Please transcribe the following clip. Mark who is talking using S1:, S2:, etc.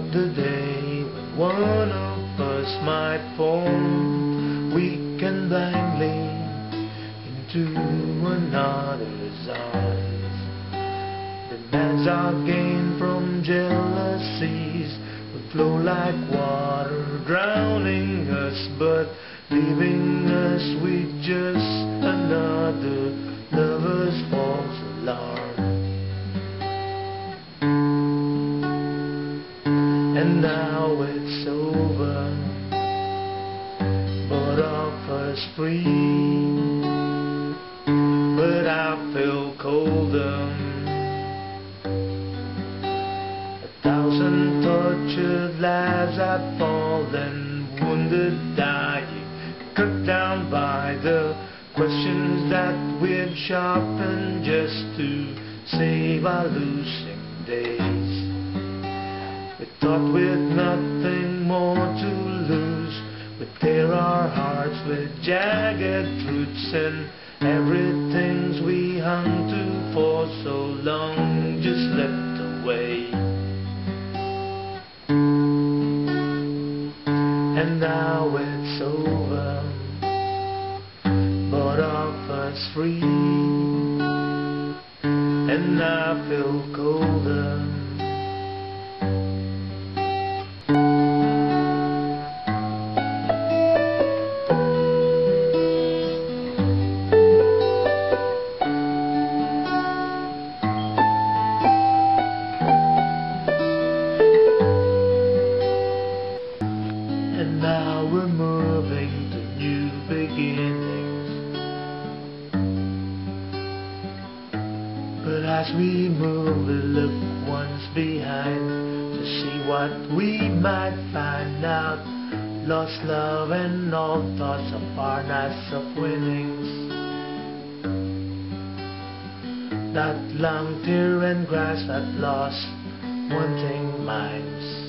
S1: about the day when one of us might fall. weak and blindly into another's eyes. The man's are gained from jealousies would flow like water, drowning us, but leaving us with just. And now it's over, but offers free. But I feel colder. A thousand tortured lives have fallen, wounded, dying, cut down by the questions that we've sharpened just to save our losing days. Thought with nothing more to lose, we tear our hearts with jagged roots and everything's we hung to for so long just slipped away. And now it's over, but offers free, and I feel colder. But as we move, we look once behind to see what we might find out. Lost love and all thoughts of our nights of winnings. That long tear and grass that lost wanting minds.